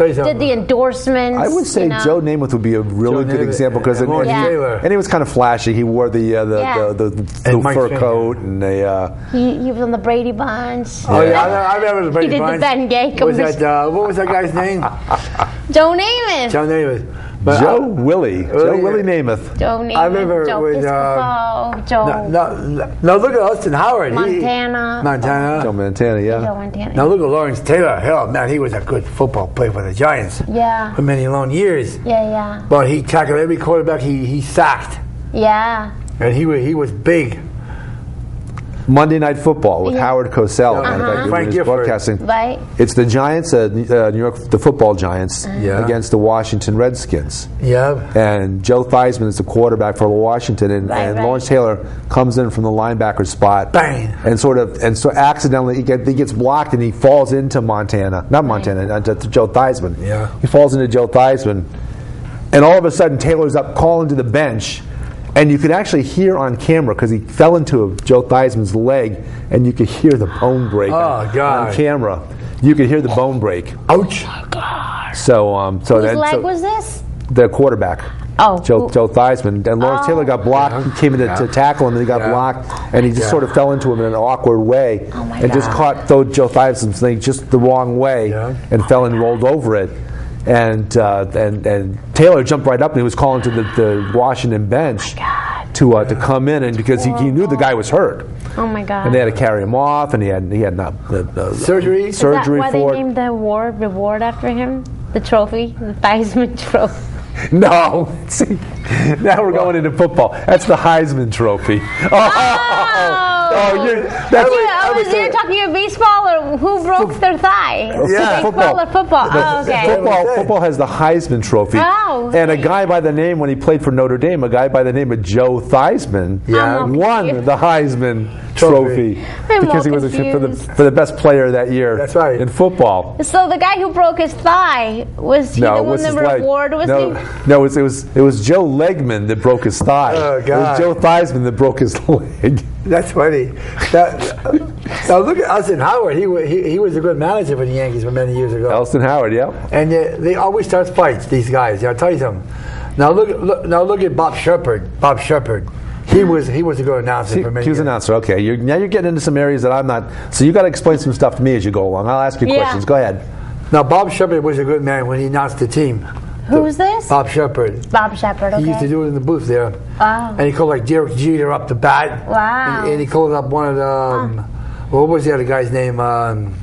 But I'll tell you something. did the endorsements. I would say you know? Joe Namath would be a really Joe good Namath example because and and, Lawrence he- and he was kind of flashy. He wore the uh, the, Yeah. the, the, the And fur Springer. coat and the. Uh, He, he was on the Brady Bunch. Oh yeah, I, I remember the Brady did the Bunch. Ben Gay What was commercial. that? Uh, what was that guy's name? Joe Namath. John Davis. But Joe I- Willie, oh, Joe yeah. Willie Namath. Joe Namath. I remember Joe with, uh, Piscopo, Joe no, no, no, look at Austin Howard. He- Montana. Montana. Joe Montana, yeah. Joe Montana. Now look at Lawrence Taylor. Hell, man, he was a good football player for the Giants Yeah. for many long years. Yeah, yeah, But he tackled every quarterback he, he sacked, yeah. and he was he was big. Monday Night Football with Yeah. Howard Cosell. Uh-huh. matter of fact, Frank Gifford. broadcasting. Right. It's the Giants, uh, uh, New York, the football Giants, Yeah. against the Washington Redskins. Yeah. And Joe Theismann is the quarterback for Washington, and, Right, and right. Lawrence Taylor comes in from the linebacker spot, Bang. and sort of, and so accidentally he, get, he gets blocked, and he falls into Montana, not Montana, uh, to, to Joe Theismann. Yeah. he falls into Joe Theismann, and all of a sudden Taylor's up calling to the bench. And you could actually hear on camera because he fell into Joe Theismann's leg, and you could hear the bone break Oh, on, God. on camera. You could hear the bone break. Ouch. So, um, so Whose then leg so was this? the quarterback. Oh, Joe, Joe Theismann. And Lawrence Oh. Taylor got blocked. He came in to, to tackle him, and he got Yeah. blocked, and he just Yeah. sort of fell into him in an awkward way, Oh, my and just caught Joe Theismann's leg just the wrong way, Yeah. and fell and rolled over it. And, uh, and and Taylor jumped right up and he was calling to the, the Washington bench to uh, to come in and because he, he knew the guy was hurt Oh my God. and they had to carry him off and he had he had not, uh, uh, Surgery? Is surgery Is that why for they it. named the award reward after him? The trophy, the Heisman Trophy. No, see, now we're going into football. That's the Heisman Trophy. Oh, oh, you're, that's, Yeah, I was there talking about baseball or who broke their thigh? Yeah, baseball or football? Oh, okay. Football, football has the Heisman Trophy. Oh, And a guy by the name, when he played for Notre Dame, a guy by the name of Joe Theismann oh, Yeah. I'm won the Heisman Trophy. Trophy, I'm because he was a, for, the, for the best player that year That's right. in football. So the guy who broke his thigh was he No, the one was the his leg. reward was no, he? no, it was, it was it was Joe Legman that broke his thigh. Oh, It God. was Joe Theismann that broke his leg. That's funny. That, now look at Austin Howard. He, he he was a good manager for the Yankees for many years ago. Elston Howard, yeah. And uh, they always start fights. These guys. I'll tell you something. Now look, at- look now look at Bob Shepard. Bob Shepard. He was he was a good announcer He, for many years. he was an announcer. Okay, you're, now you're getting into some areas that I'm not. So you got to explain some stuff to me as you go along. I'll ask you Yeah. questions. Go ahead. Now Bob Shepard was a good man when he announced the team. Who's this? Bob Shepard. Bob Shepard. Okay. He used to do it in the booth there. Wow. And he called like Derek Jeter up the bat. Wow. And, and he called up one of the. Um, What was the other guy's name? Um,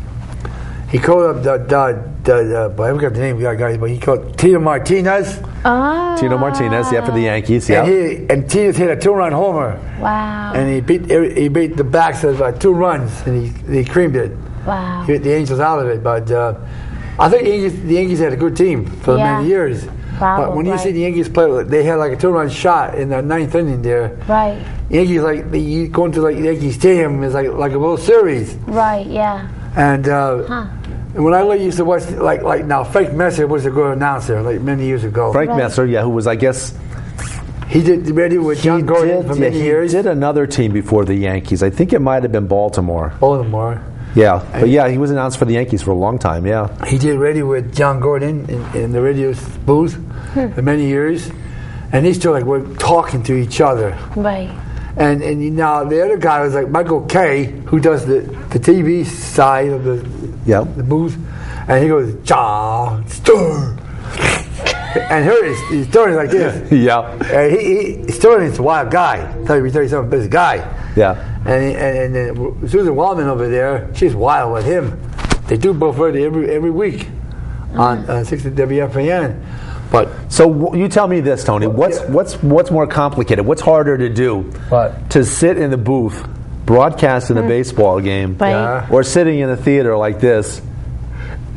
he called up the. the, the, the I forgot the name of the other guy, but he called Tito Martinez. Oh. Tino Martinez, yeah, for the Yankees, yeah. And, he, and Tito hit a two run homer. Wow. And he beat he beat the backs of uh, two runs, and he, he creamed it. wow. He hit the Angels out of it. But uh, I think the Yankees, the Yankees had a good team for Yeah. many years. but when you Probably. see the Yankees play, they had like a two-run shot in the ninth inning there. Right. Yankees like the, you go into like Yankee Stadium is like like a World Series. Right. Yeah. And uh, Huh. and when I used to watch like like now, Frank Messer was a good announcer like many years ago. Frank Right. Messer, yeah, who was, I guess, he did the radio with John Gordon did, for yeah, many he years. did another team before the Yankees. I think it might have been Baltimore. Baltimore. Yeah, but yeah, he was announced for the Yankees for a long time. Yeah, He did radio with John Gordon in, in the radio booth hmm. for many years, and these two like were talking to each other. Right. And and you know the other guy was like Michael Kay, who does the, the TV side of the yeah. the booth, and he goes John Stern, and here he's, he's doing like this. Yeah, And he, he Sterling's a wild guy. Tell you, tell you something, this guy. Yeah. And and, and then Suzyn Waldman over there, she's wild with him. They do both radio every every week on uh, 60 WFAN. But So w- you tell me this, Tony. What's yeah. what's what's more complicated? What's harder to do? What? To sit in the booth, broadcasting a baseball game, Right. Yeah. or sitting in a theater like this, see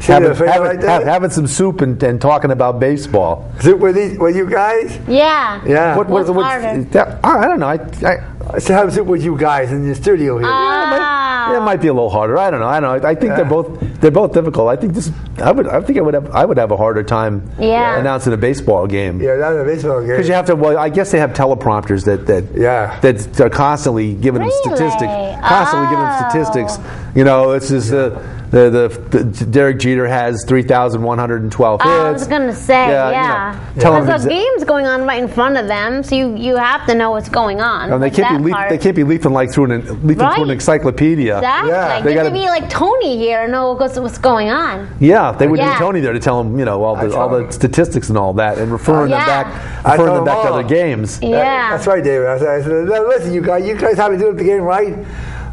having, having- like that? ha- having some soup and, and talking about baseball. Is it with, these, with you guys? Yeah. Yeah. What, what, What's what's- that- I I don't know. I, I, to have sit with you guys in the studio here. Ah. It might be a little harder. I don't know. I don't know. I think they're both they're both difficult. I think this. I would. I think I would have. I would have a harder time Yeah. announcing a baseball game. yeah, that's a baseball game. Because you have to. Well, I guess they have teleprompters that that Yeah. that are constantly giving Really? them statistics. Constantly giving them Oh. statistics. You know, it's just uh, the, the the Derek Jeter has three thousand one hundred and twelve hits. I was gonna say, Yeah, you know, tell them Because the game's going on right in front of them, so you, you have to know what's going on. And they Like can't be leap, they can't be leaping like through an leaping through an Right. encyclopedia. Exactly. Yeah, they you gotta- be like Tony here and know what's, what's going on. Yeah, they would Yeah. need Tony there to tell them, you know, all the all the statistics and all that, and referring Yeah. them back, I referring them back them to other games. Yeah. That's right, David. I said, I said, "Now, listen, you guys, you guys have to do the game right.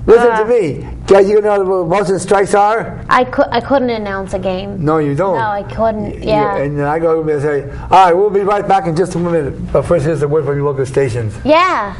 Listen Uh. to me. Guys, you know what most of the strikes are? I, could, I couldn't announce a game. No, you don't. No, I couldn't. You- Yeah. And then I go over and say, all right, we'll be right back in just a minute. But first, here's the word from your local stations. yeah.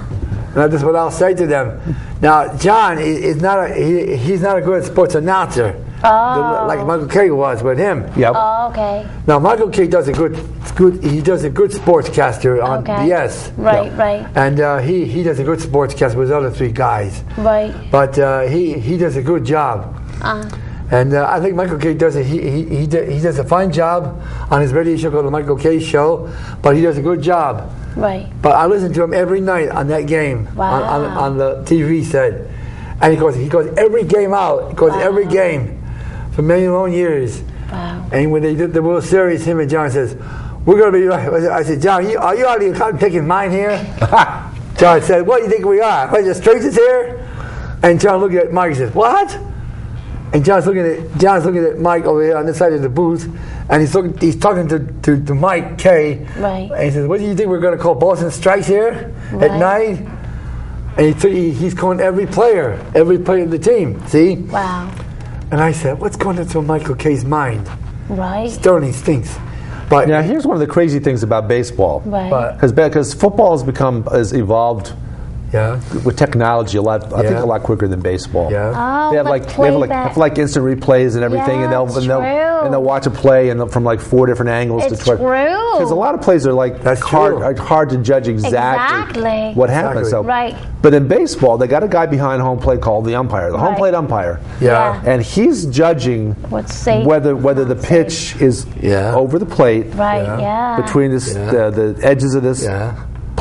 And that's what I'll say to them. Now, John is not a, he, he's not a good sports announcer. Oh. Like Michael Kay was with him. Yep. Oh, okay. Now, Michael Kay does a good, good he does a good sportscaster on Okay. BS. Right, right, And uh, he, he does a good sportscast with the other three guys. right. But uh, he, he does a good job. Uh, And uh, I think Michael Kay does a, he, he, he, he does a fine job on his radio show called The Michael Kay Show, but he does a good job. right. But I listen to him every night on that game on, on, on the TV set. And he goes, he goes every game out. He goes every game for many long years. Wow. And when they did the World Series, him and John says, "We're going to be." right." I said, "John, you, are you out of your picking mine here?" John said, "What do you think we are? What, the strangers here?" And John looked at Mike and says, "What?" And John's looking at John's looking at Mike over here on this side of the booth, and he's looking, he's talking to, to, to Mike Kay. Right. And he says, "What do you think we're going to call Boston strikes here at Right. night?" And he, he, he's calling every player, every player of the team. See? Wow. And I said, "What's going into Michael Kay's mind?" Right. Sterling stinks. But Now, here's one of the crazy things about baseball. Right. Because because football has become has evolved yeah, with technology a lot. I think a lot quicker than baseball. yeah. Oh, They have like they have like, have like instant replays and everything, and they'll and they'll, and they'll watch a play and from like four different angles It's to try. true. Because a lot of plays are like That's hard true. are hard to judge exactly, Exactly. what happens. So, Right. But in baseball, they got a guy behind home plate called the umpire, the home Right. plate umpire. Yeah. and he's judging What's safe, whether whether the not pitch is Yeah. over the plate Right. Yeah. Yeah. between this, Yeah. the, the edges of this Yeah.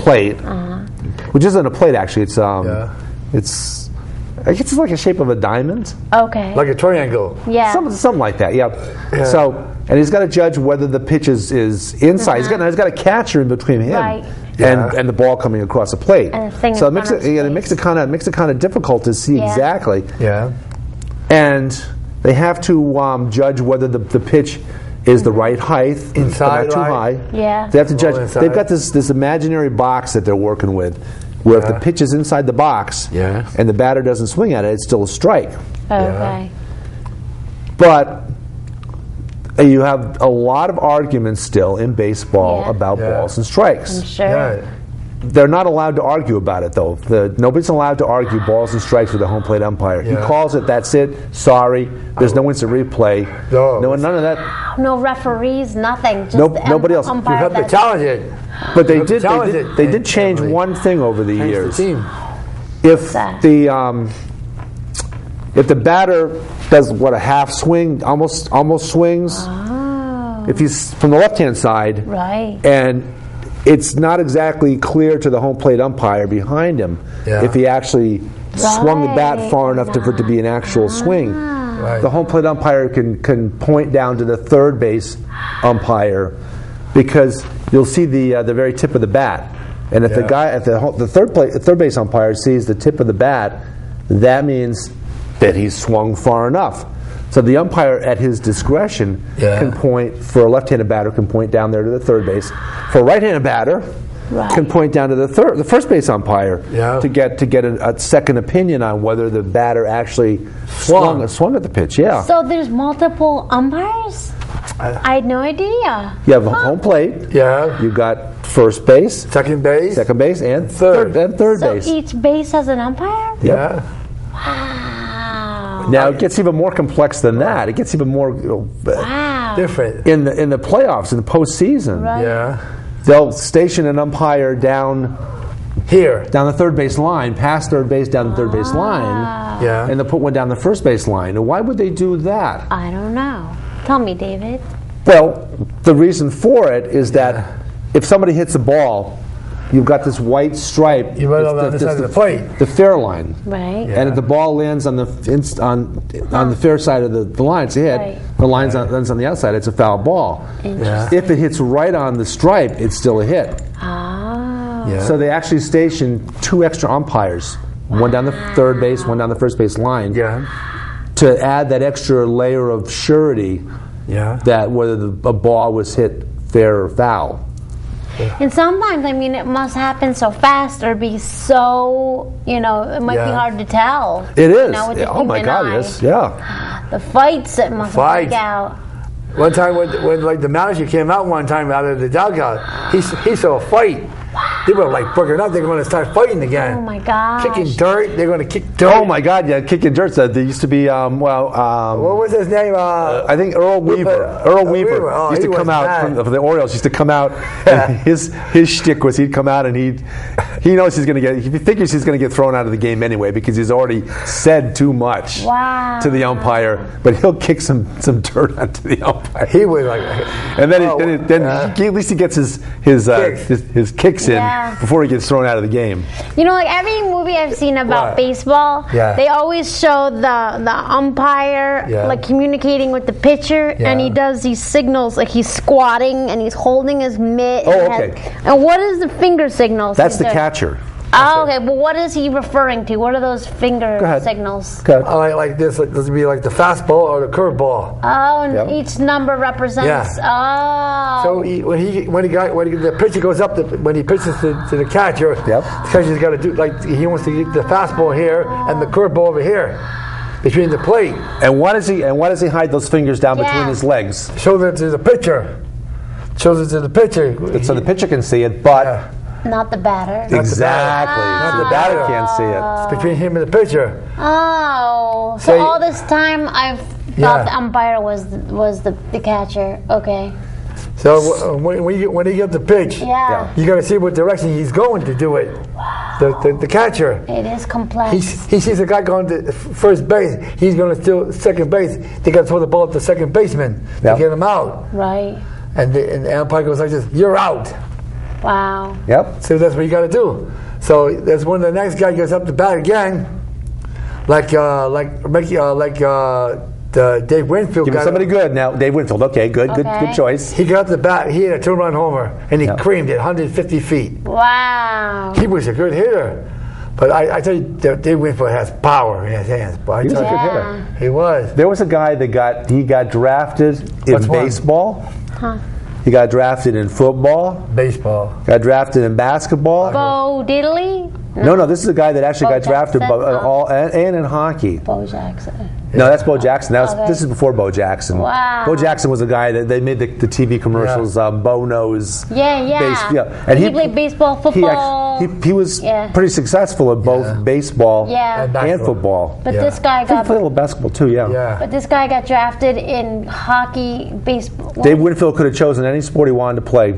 Plate, Uh-huh. which isn't a plate actually. It's um, Yeah. it's I guess it's like a shape of a diamond, Okay. Like a triangle. yeah. something, something like that. Yep. Yeah. So and he's got to judge whether the pitch is, is inside. He's got he's got a catcher in between him Uh-huh. Right. and Yeah. and the ball coming across the plate. And the thing so it makes it yeah, it makes it kind of makes it kind of difficult to see Yeah. exactly Yeah. and they have to um, judge whether the, the pitch is the right height, Inside not too right. high. Yeah. They have to judge. Well, inside. They've got this this imaginary box that they're working with, where if the pitch is inside the box, Yeah. and the batter doesn't swing at it, it's still a strike. okay. But uh, you have a lot of arguments still in baseball Yeah. about Yeah. balls and strikes. I'm sure. Yeah. They're not allowed to argue about it, though. The, nobody's allowed to argue balls and strikes with a home plate umpire. He calls it. That's it. Sorry. There's no instant replay. No. no none of that. No referees, nothing. Just Nope, the nobody else. You have to that- challenge it. But they You have to did. They did, they did change Emily. one thing over the Change years. the team. If that? the um, if the batter does what a half swing, almost almost swings. Oh. If he's from the left hand side, Right. and it's not exactly clear to the home plate umpire behind him Yeah. if he actually swung the bat far enough to, for it to be an actual swing. Right. The home plate umpire can, can point down to the third base umpire because you'll see the uh, the very tip of the bat, and if the guy if the the third plate the third base umpire sees the tip of the bat, that means that he's swung far enough. So the umpire, at his discretion, Yeah. can point for a left-handed batter can point down there to the third base. For a right-handed batter, Right. can point down to the third, the first base umpire Yeah. to get to get a, a second opinion on whether the batter actually Swung. swung swung at the pitch. Yeah, So there's multiple umpires? I had no idea. you have a home plate. Yeah. You've got first base, Second base. second base, and Third. third, and third So base. each base has an umpire? Yeah. Wow. Now it gets even more complex than that. It gets even more you know, Wow. Different. in the in the playoffs in the postseason. Right. Yeah. They'll station an umpire down here. down the third base line, past third base, down the third base ah. line, Yeah. and they'll put one down the first base line. And why would they do that? I don't know. Tell me, David. Well, the reason for it is that if somebody hits a ball, you've got this white stripe. You run it's on the other it's side of the plate. The fair line. Right. Yeah. And if the ball lands on the on on the fair side of the, the line, it's a hit. Right. The line lands on the outside, it's a foul ball. Yeah. If it hits right on the stripe, it's still a hit. Ah. Yeah. So they actually station two extra umpires, one down the third base, one down the first base line, yeah. to add that extra layer of surety Yeah. that whether the, a ball was hit fair or foul. And sometimes, I mean, it must happen so fast or be so, you know, it might be hard to tell. It is. you is. know, the oh my God! eye. Yes. Yeah. The fights that must break out. One time when, when like the manager came out one time out of the dugout, he, he saw a fight. They were like booking up. They're going to start fighting again. Oh my god! Kicking dirt. They're going to kick dirt. Oh my God! Yeah, kicking dirt. So there used to be um, well. Um, What was his name? Uh, I think Earl Weaver. uh, Earl uh, Weaver Weaver. Oh, used to come out mad. from the, from the Orioles. Used to come out. and his his shtick was he'd come out and he he knows he's going to get. He figures he's going to get thrown out of the game anyway because he's already said too much Wow. to the umpire. But he'll kick some some dirt onto the umpire. he was like, and then, Oh, he, then, he- then uh, he, at least he gets his his, uh, Kicks. his his kicks Yeah. before he gets thrown out of the game. You know, like every movie I've seen about baseball, Yeah. they always show the the umpire Yeah. like communicating with the pitcher, and he does these signals like he's squatting and he's holding his mitt. Oh, and okay. has- And what is the finger signals? That's the doing? catcher. Oh, okay. But what is he referring to? What are those finger Go ahead. signals? Okay. I like, like this. Like, this would be like the fastball or the curveball. Oh, and Yep. each number represents. Oh. So he, when he when he got when he, the pitcher goes up, the, when he pitches to, to the catcher, Yep. the catcher's got to do like he wants to get the fastball here and the curveball over here between the plate. And why does he and why does he hide those fingers down between his legs? Shows it to the pitcher. Shows it to the pitcher. So the pitcher can see it, but Yeah. Not the batter. the exactly, batter. so Not the the batter batter. can't see it. It's between him and the pitcher. Oh, so Say- all this time I've Yeah. thought the umpire was was the, the catcher. Okay. So uh, when, when, you, when he gets the pitch, Yeah. you got to see what direction he's going to do it. The, the, the catcher. It is complex. He, he sees a guy going to first base. He's going to steal second base. They got to throw the ball to the second baseman Yeah. to get him out. right. And the, and the umpire goes like this: "You're out." Wow. Yep. So that's what you got to do. So that's when the next guy gets up to bat again, like uh, like like uh, like uh, the Dave Winfield. Give me got somebody good now. Dave Winfield. Okay, good, good, Okay. good choice. He got up the bat. He hit a two-run homer, and he Yeah. creamed it 150 feet. Wow. He was a good hitter. But I, I tell you, Dave Dave Winfield has power in his hands. But I He was a good hitter. he was. There was a guy that got he got drafted in one? baseball. Huh. He got drafted in football. Baseball. Got drafted in basketball. Bo Diddley? No, no, this is a guy that actually Bo got drafted Jackson? bo- uh, Oh. all and, and in hockey. Bo Jackson. No, that's Bo Jackson. That was, Okay. This is before Bo Jackson. Wow. Bo Jackson was a guy that they made the, the TV commercials. Um, Bo knows. Yeah, yeah. Base- yeah. And he, played baseball, He, football. act- he, he was Yeah. pretty successful at both Yeah. baseball Yeah. And and football. but Yeah. this guy He played a got little basketball too, yeah. Yeah. but this guy got drafted in hockey, baseball. Dave Winfield could have chosen any sport he wanted to play.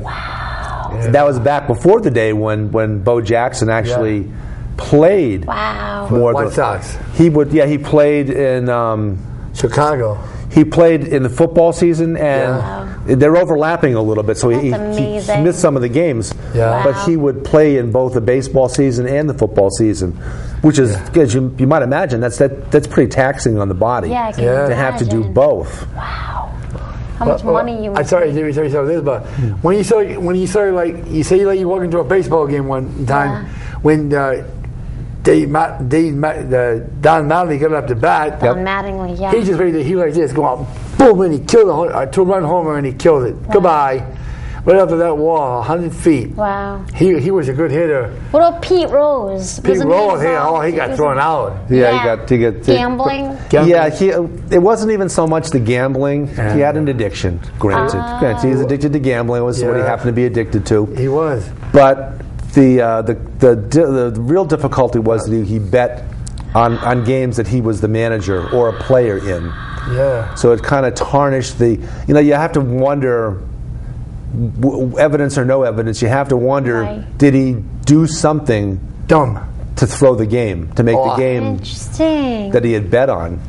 That was back before the day when, when Bo Jackson actually played Wow. more. White than- Sox. He would, yeah. He played in. Um, Chicago. he played in the football season, and they're overlapping a little bit, so he, he, he missed some of the games. Yeah. But he would play in both the baseball season and the football season, which is, as you, you might imagine, that's that, that's pretty taxing on the body. Yeah, I can Yeah. to have to do imagine. both. How much Well, money you I must sorry, let tell you something. This, but when you saw when you saw like you say like you walk into a baseball game one time when uh, Dave, Ma- Dave Ma- uh, Don Mattingly got up to bat, Don Mattingly, yeah. he just ready to he like this go out, boom, and he killed a, a two-run homer and he killed it. Goodbye. Right after that wall, 100 feet. wow. He he was a good hitter. What about Pete Rose? Pete Wasn't Rose, he, involved? oh, he got thrown out. Yeah, he got to get to, gambling. Gambling. Yeah, he, it wasn't even so much the gambling. He had an addiction. Granted, granted, he's addicted to gambling. Was what he happened to be addicted to. He was. But the uh, the, the the the real difficulty was that he, he bet on on games that he was the manager or a player in. Yeah. So it kind of tarnished the. You know, you have to wonder. W- evidence or no evidence, you have to wonder: Right. did he do something Dumb. to throw the game, to make Oh. the game Interesting. that he had bet on.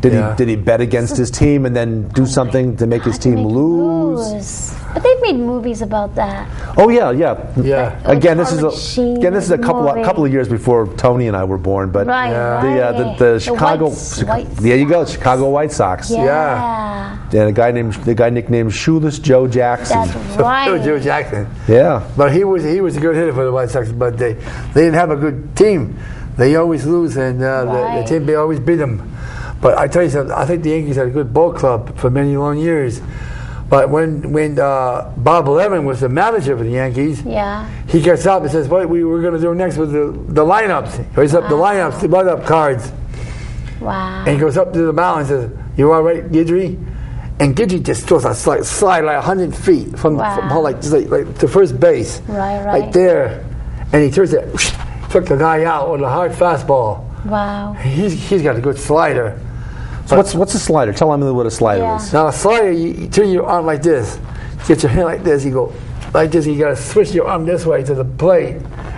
Did Yeah. he did he bet against his team and then do something to make his team make lose? lose. But they've made movies about that. Oh yeah, yeah. Yeah. Again, this is a, again this is a couple movie. a couple of years before Tony and I were born, but Right, Yeah. the, uh, the right. the Chicago White- White there you go Chicago White Sox Yeah. Yeah. and a guy named the guy nicknamed Shoeless Joe Jackson. That's right. Joe Jackson. yeah, But he was he was a good hitter for the White Sox, but they they didn't have a good team. They always lose, and uh, the, the team they always beat them. But I tell you something, I think the Yankees had a good ball club for many long years. But when when uh, Bob Lemon was the manager for the Yankees, Yeah. he gets up and says, "What we were going to do next with the, the lineups?" He goes up the lineups, the lineup cards, Wow. and he goes up to the mound and says, "You all right, Guidry?" And Guidry just throws a slide, slide like 100 feet from, Wow. from like, like, like to first base, Right, right right. there, and he turns it, took the guy out with a hard fastball. Wow. He's, he's got a good slider. so what's what's a slider? Tell me what a slider Yeah. is. Now a slider, you, you turn your arm like this, get your hand like this, you go like this. You got to switch your arm this way to the plate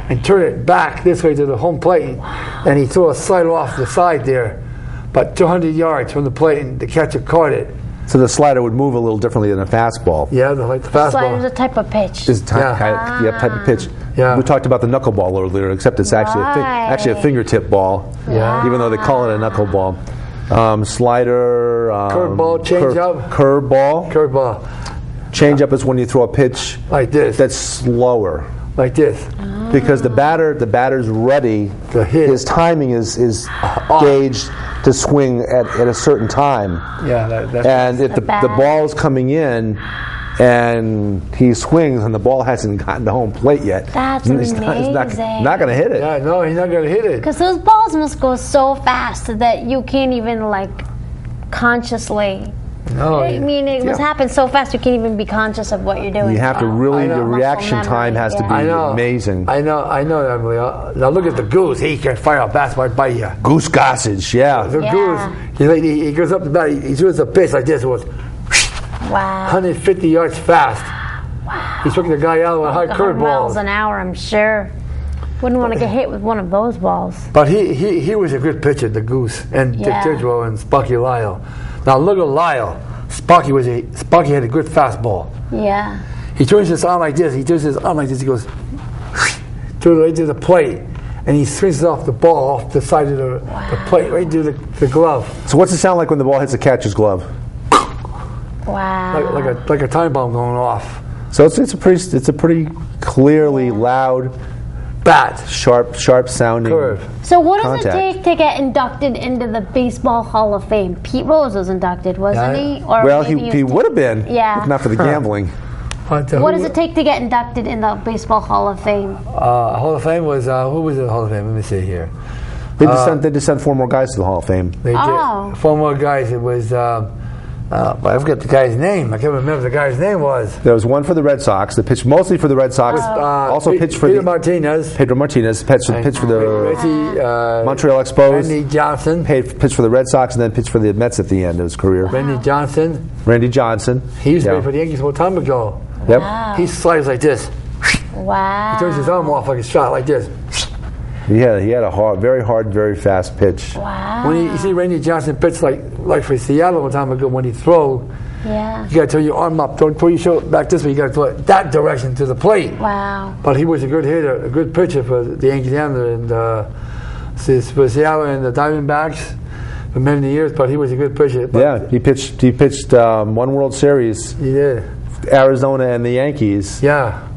and turn it back this way to the home plate, and he threw a slider off the side there, about 200 yards from the plate, and the catcher caught it. So the slider would move a little differently than a fastball. Yeah, the- like the Slider's a type of pitch. Is type, Yeah. kind of, yeah, type of pitch. Ah. Yeah. We talked about the knuckleball earlier, except it's actually a fi- actually a fingertip ball. Yeah. Even though they call it a knuckleball. Um, slider. Um, Curveball, changeup. curveball. Curveball, Changeup is when you throw a pitch like this, that's slower. like this. because the batter the batter's ready To hit. his timing is is gauged to swing at, at a certain time Yeah, that, that's and if the, The the batter. ball's coming in and he swings and the ball hasn't gotten to home plate yet That's he's not, he's not, amazing. not going to hit it yeah. No, he's not gonna hit it. Because those balls must go so fast that you can't even like consciously. No, I mean, it must Yeah. happen so fast you can't even be conscious of what you're doing. you have to really I know. your reaction memory, time has to be I know. amazing I know, I know, Emily. Uh, Now look at the goose. He can fire a basketball by you. goose gossage yeah The Yeah. goose. He, like, he, he goes up the bat. He, he throws a pitch like this. It was Wow. 150 yards fast. Wow. He took the guy out with a hard 100 miles an hour, I'm sure. Wouldn't want to get hit with one of those balls. But he, he, he was a good pitcher, the goose, and Dick Yeah. Tidrow and Sparky Lyle. Now look at Lyle. Sparky was a Sparky had a good fastball. Yeah. He turns his arm like this. He turns his arm like this. He goes to right to the plate, and he swings off the ball off the side of the, the plate, right to the, the glove, so what's it sound like when the ball hits the catcher's glove Wow. like, like a like a time bomb going off. so it's, it's a pretty it's a pretty clearly loud Bat sharp sharp sounding curve. so what does Contact. it take to get inducted into the Baseball Hall of Fame? Pete Rose was inducted, wasn't Yeah. he? Or well he, maybe he would have been Yeah. if not for the gambling What, uh, What does it take to get inducted in the Baseball Hall of Fame? Uh, Hall of Fame was uh, who was in the Hall of Fame? Let me see here. They just, sent, they just sent four more guys to the Hall of Fame. They Oh. did four more guys. It was uh, uh, I forget the guy's name. I can't remember the guy's name was. There was one for the Red Sox that pitched mostly for the Red Sox. Uh, also Pe- pitched for Peter the Martinez. Pedro Martinez. Pitched, pitched for the Reggie, uh, Montreal Expos. Randy Johnson. paid, pitched for the Red Sox and then pitched for the Mets at the end of his career. Randy Johnson. Randy Johnson. He used to Yeah. play for the Yankees a long time ago. Yep. Wow. He slides like this. wow. He turns his arm off like a shot like this. He had, he had a hard, very hard, very fast pitch. wow. When he, you see Randy Johnson pitch like like for Seattle one time ago, when he throw, yeah. you got to turn your arm up. Don't throw your shoulder back this way. You got to throw it that direction to the plate. Wow. But he was a good hitter, a good pitcher for the Yankees and the, uh, for Seattle and the Diamondbacks for many years. But he was a good pitcher. But Yeah, he pitched. He pitched um, one World Series, he did. Arizona and the Yankees. Yeah,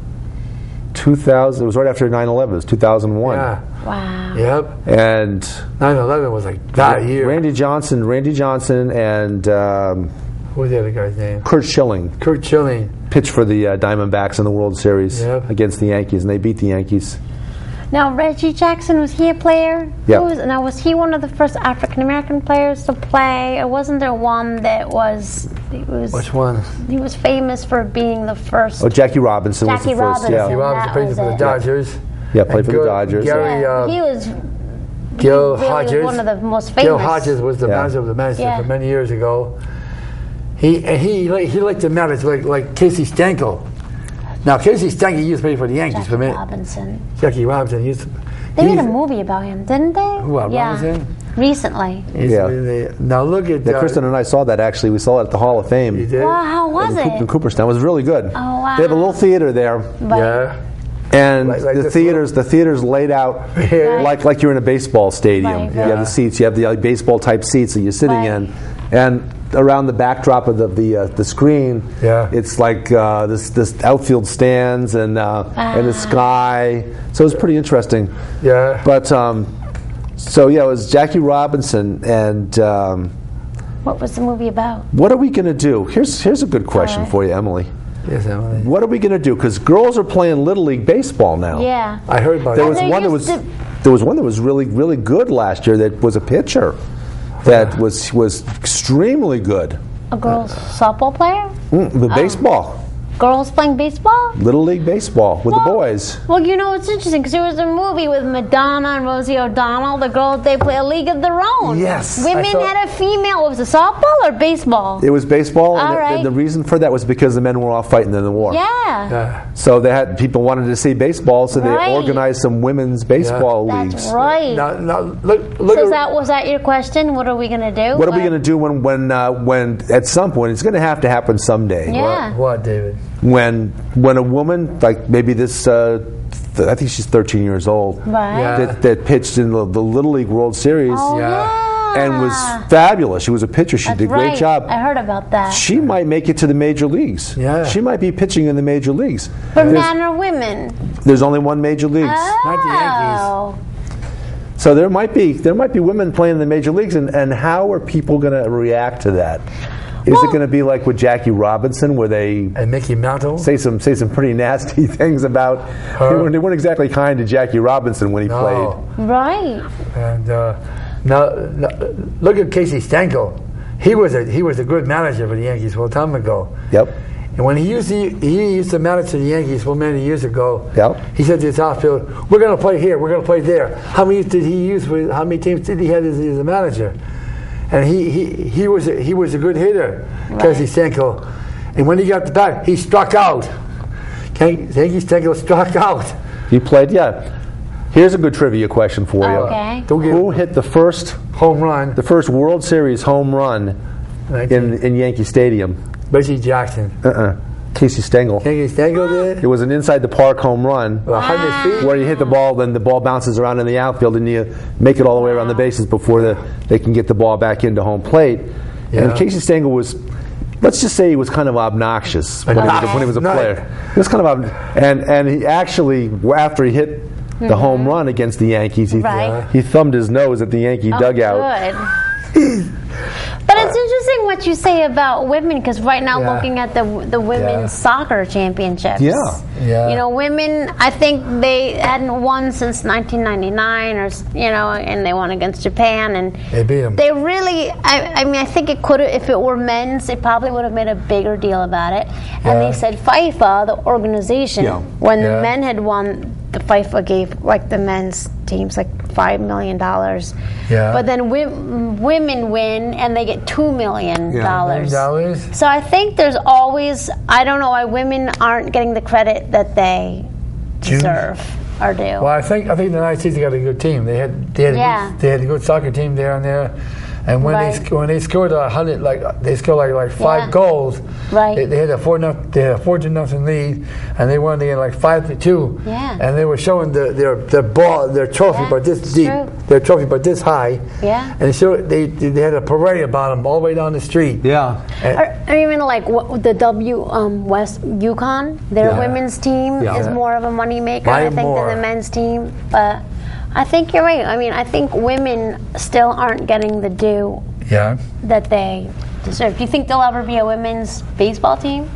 2000. It was right after 9/11. It was 2001. yeah, Wow. yep. And 9/11 was like that year. Randy Johnson, Randy Johnson, and um, What was the other guy's name? Curt Schilling Curt Schilling. pitched for the uh, Diamondbacks in the World Series Yep. against the Yankees, and they beat the Yankees. Now Reggie Jackson was he a player? Yeah. Was, now was he one of the first African American players to play, or wasn't there one that was he was Which one? he was famous for being the first? Oh, Jackie Robinson was Jackie the first. Robinson. Yeah, He Robinson played for the. Dodgers. yeah, played for the Dodgers. Gary, Yeah, uh, he was Gil really Hodges. one of the most famous. Gil Hodges was the Yeah. manager of the Mets Yeah. for many years ago. He he he liked to manage like like Casey Stanko. Now Casey Stanky used to play for the Yankees Jackie for a minute. Robinson. Jackie Robinson used to. They made a movie about him, didn't they? Who, uh, yeah. Robinson? Recently. he's Yeah. the- now look at Yeah, uh, Kristen and I saw that actually. We saw it at the Hall of Fame. You did? Wow, how was in, Coop- in? Cooperstown. It was really good. Oh, wow. They have a little theater there, But- Yeah. And Like- like the this theaters the theaters laid out Yeah. like like you're in a baseball stadium. Right, You have the seats. You have the like, baseball type seats that you're sitting Right. in, and around the backdrop of the the, uh, the screen, Yeah. it's like uh, this this outfield stands and uh, and the Ah. sky. So it's pretty interesting. Yeah. But um, so yeah, it was Jackie Robinson and. Um, What was the movie about? what are we going to do? Here's here's a good question Alright. for you, Emily. Yes, Emily. What are we going to do? Because girls are playing little league baseball now. Yeah. I heard about There it. was there one that was to- there was one that was really really good last year. That was a pitcher that was was extremely good. A girls softball player? Mm, the baseball, Girls playing baseball? little league baseball with the boys. Well, you know, it's interesting because there was a movie with Madonna and Rosie O'Donnell. The girls, they play a league of their own. Yes, Women saw- had a female. Was it softball or baseball? It was baseball, and All the- right. the, reason for that was because the men were off fighting in the war. yeah. Yeah. So they had people wanted to see baseball, so they Right. organized some women's baseball That's leagues. right. Now, now look, look so at that was that your question? What are we gonna do? What are we going to do when when uh, when at some point it's going to have to happen someday? Yeah. what, what, David? When when a woman like maybe this uh, th- I think she's 13 years old Right. Yeah. that, that pitched in the, the Little League World Series Oh Yeah. yeah. and was fabulous. She was a pitcher. She That's did a great right. job. I heard about that. She might make it to the major leagues. Yeah. She might be pitching in the major leagues. For There's, men or women? there's only one major leagues. Not the Yankees. Oh. So there might be there might be women playing in the major leagues and, and how are people going to react to that? Is Well- it going to be like with Jackie Robinson where they And Mickey Mantle? say some say some pretty nasty things about. They weren't, they weren't exactly kind to Jackie Robinson when he No. played. Right. And uh, now, now, look at Casey Stanko. He was a he was a good manager for the Yankees a long time ago. Yep. And when he used to he used to manage the Yankees well many years ago, Yep. he said to his outfield, "We're going to play here. We're going to play there." How many did he use? How many teams did he have as, as a manager? And he he, he was a, he was a good hitter, Casey Stanko. And when he got the bat, he struck out. Casey Stanko struck out. He played. Yeah. Here's a good trivia question for you. Okay. Who hit the first home run. the first World Series home run in in Yankee Stadium? Reggie Jackson. Uh-uh. Casey Stengel. Casey Stanko It did. was an inside the park home run. 100 ah. feet. Where you hit the ball, then the ball bounces around in the outfield, and you make it all the way around the bases before the, they can get the ball back into home plate. Yeah. And Casey Stengel was, let's just say, he was kind of obnoxious when, he, was, when he was a player. He was kind of, ob- and and he actually after he hit the mm-hmm. home run against the Yankees, he Right. he thumbed his nose at the Yankee Oh, dugout. But it's interesting what you say about women because right now Yeah. looking at the the women's Yeah. soccer championships. Yeah. Yeah. You know, women. I think they hadn't won since 1999, or you know, and they won against Japan, and They beat 'em. They really. I, I mean, I think it could. If it were men's, they probably would have made a bigger deal about it. And Yeah. they said FIFA, the organization, Yeah. when Yeah. the men had won, the FIFA gave like the men's teams like five million dollars. Yeah. But then wi- women win, and they get two million dollars. Dollars. So I think there's always I don't know why women aren't getting the credit that they deserve or do. Well, I think I think the United States got a good team. They had they had, a good, they had a good soccer team there and there, and when they Right. sc- when they scored a hundred like they scored like like five Yeah. goals, Right. They, they had a four noth- they had a four to nothing lead, and they won again like five to two. Yeah. And they were showing the, their their ball their trophy, Yeah, but this deep, true. their trophy, but this high. Yeah. And they showed they they had a parade about them all the way down the street. Yeah. And- Or, or even like what, the W um, West UConn, their Yeah. women's team Yeah. is more of a moneymaker, Buy I think, more. than the men's team. But I think you're right. I mean, I think women still aren't getting the due yeah. that they deserve. Do you think there'll ever be a women's baseball team?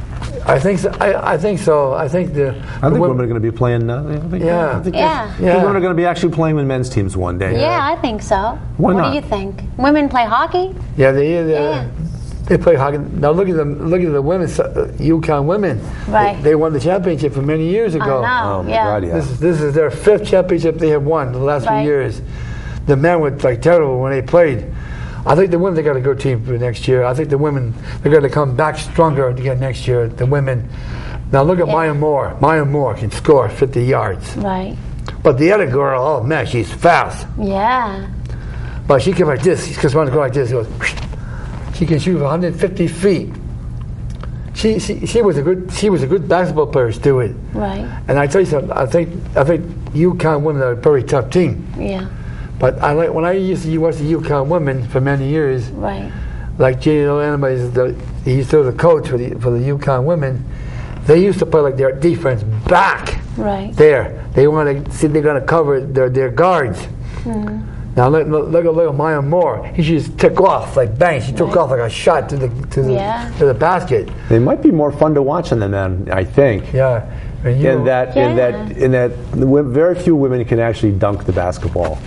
I think so. I, I think so. I think the. I think wo- women are going to be playing. Uh, I think, Yeah. I think Yeah. I think women are going to be actually playing with men's teams one day. Yeah, I think so. Why what not? do you think? Women play hockey? Yeah, they they, Yeah. They play hockey. Now look at them. Look at the women, uh, UConn women. Right. They, they won the championship for many years I ago. know. Oh my yeah. God, yeah. This is this is their fifth championship they have won the last Right. few years. The men were like terrible when they played. I think the women they got a good team for next year. I think the women they're going to come back stronger to get next year. The women, Now look at Yeah. Maya Moore. Maya Moore can score 50 yards. Right. But the other girl, oh man, she's fast. Yeah. But she can like this. She can run go like this. She goes. She can shoot 150 feet. She, she, she was a good she was a good basketball player, Stewart. Right. And I tell you something. I think I think UConn women are a very tough team. Yeah. But I like when I used to watch the UConn women for many years. Right. Like Jay Lanham is the he used to be the coach for the for the UConn women. They used to play like their defense back Right. there. They want to see they're going to cover their their guards. Hmm. Now look, look, look at little Maya Moore. He just took off like bang. She took Right. off like a shot to the to the Yeah. to the basket. They might be more fun to watch than the men, I think. Yeah. And you In that, in that, in that, very few women can actually dunk the basketball.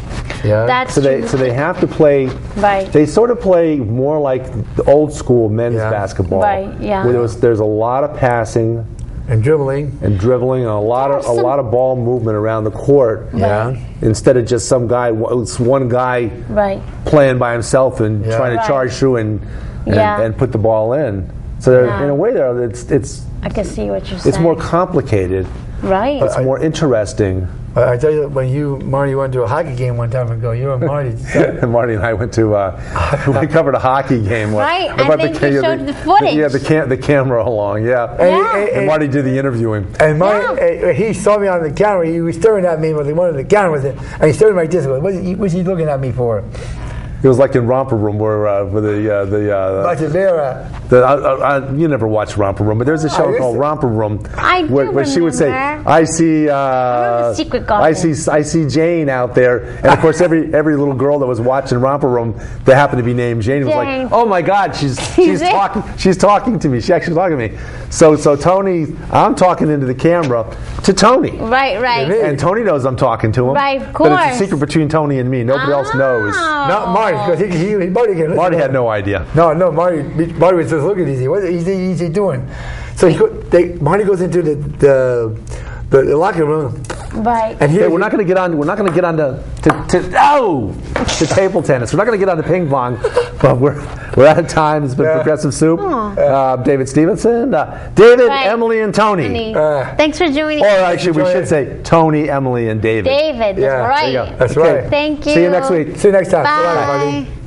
yeah. That's So they, true. so they have to play. Right. They sort of play more like the old school men's Yeah. basketball. Right, yeah. Where there's, there's a lot of passing and dribbling. and dribbling and a lot of a lot of ball movement around the court. Yeah. Instead of just some guy, it's one guy Right. playing by himself and Yeah. trying to Right. charge through and and, Yeah. and put the ball in. So Yeah. in a way, there it's it's I can see what you're saying. it's more complicated. Right. It's more interesting. I I tell you, when you Marty went to a hockey game one time ago, you and Marty. And Marty and I went to uh, we covered a hockey game. Right, I About think ca- you yeah, showed the footage. Yeah, the cam- the camera along. Yeah. And- Yeah. and- And Marty did the interviewing. And Marty, Yeah. he saw me on the camera. He was staring at me with one of the cameras, and he stared like this. What is he, what's he looking at me for? It was like in Romper Room where uh, where the uh, the, uh, I said, there, uh, the uh, uh, uh, you never watched Romper Room, but there's a show used called. Romper Room I do where, where she would say, "I see, uh, remember Secret Garden. I see, I see Jane out there," and of course every every little girl that was watching Romper Room that happened to be named Jane was like, "Oh my God, she's she's talking, she's talking to me. She actually talking to me." So so Tony, I'm talking into the camera to Tony. right. Right. It is. And Tony knows I'm talking to him. Right, of course. But it's a secret between Tony and me. Nobody else knows. Oh. not Marty, because he, he, he Marty Marty had no idea. No, no, Marty, Marty was just looking at Easy. What is he, is he doing? So he go, they, Marty goes into the, the, the, the locker room, Right. and here, Hey, we're not going to get on. We're not going to get on to to, to oh to table tennis. We're not going to get on to ping pong, but we're we're out of time. It's been Yeah. progressive soup. Uh, David Stevenson, uh, David, Right. Emily, and Tony. Honey, Uh, Thanks for joining. Or actually, we Enjoy should say Tony, Emily, and David. David. Yeah, That's there you right. That's Okay. right. Thank you. See you next week. See you next time. Bye. Bye, everybody.